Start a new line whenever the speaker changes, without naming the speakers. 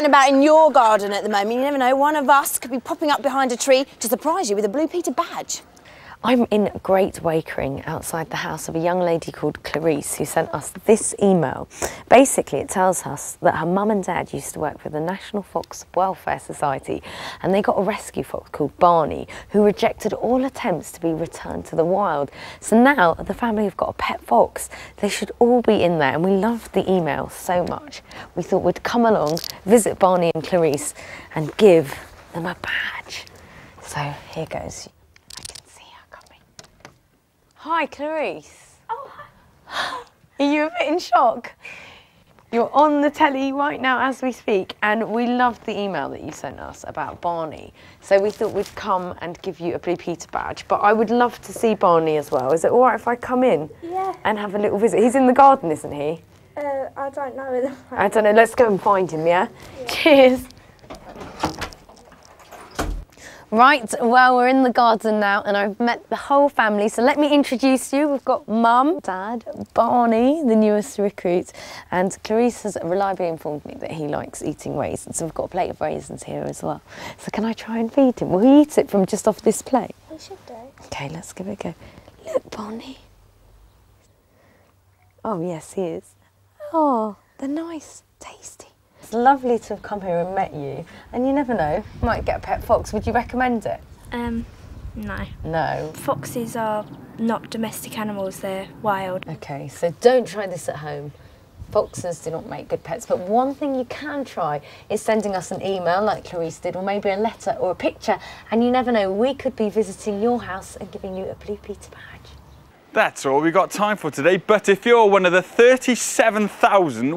out and about in your garden at the moment. You never know, one of us could be popping up behind a tree to surprise you with a Blue Peter badge.
I'm in Great Wakering outside the house of a young lady called Clarice who sent us this email. Basically, it tells us that her mum and dad used to work for the National Fox Welfare Society and they got a rescue fox called Barney who rejected all attempts to be returned to the wild. So now the family have got a pet fox. They should all be in there and we loved the email so much. We thought we'd come along, visit Barney and Clarice and give them a badge. So here goes. Hi, Clarice. Oh, hi. Are you a bit in shock? You're on the telly right now as we speak, and we loved the email that you sent us about Barney. So we thought we'd come and give you a Blue Peter badge, but I would love to see Barney as well. Is it all right if I come in?
Yeah.
And have a little visit? He's in the garden, isn't he?
Uh, I don't know.
I don't know. Let's go and find him, yeah? yeah. Cheers. Right, well, we're in the garden now and I've met the whole family. So let me introduce you. We've got Mum, Dad, Barney, the newest recruit, and Clarice has reliably informed me that he likes eating raisins. So we've got a plate of raisins here as well. So can I try and feed him? Will he eat it from just off this plate?
He should do.
Okay, let's give it a go. Look, Barney. Oh, yes, he is. Oh, oh they're nice, tasty. It's lovely to have come here and met you. And you never know, might get a pet fox. Would you recommend it?
Um, no.
No.
Foxes are not domestic animals, they're wild.
Okay, so don't try this at home. Foxes do not make good pets, but one thing you can try is sending us an email like Clarice did, or maybe a letter or a picture, and you never know, we could be visiting your house and giving you a Blue Peter badge.
That's all we've got time for today, but if you're one of the 37,000